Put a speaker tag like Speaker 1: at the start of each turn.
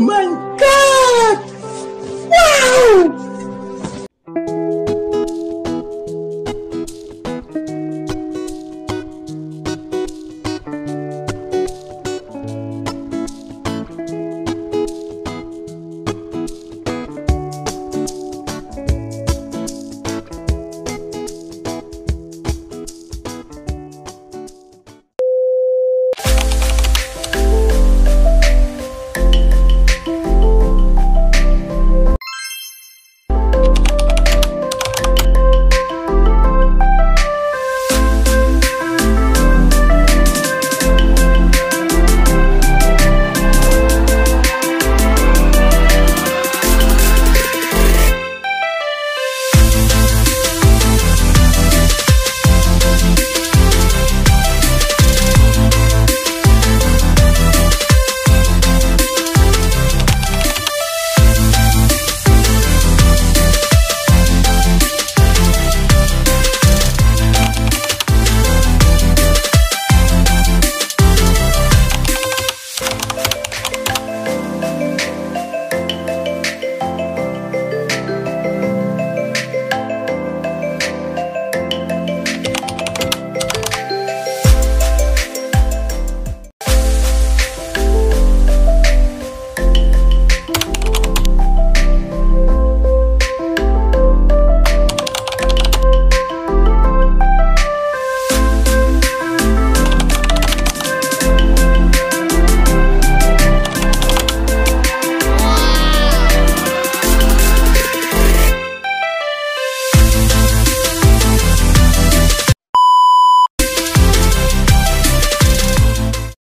Speaker 1: mankind.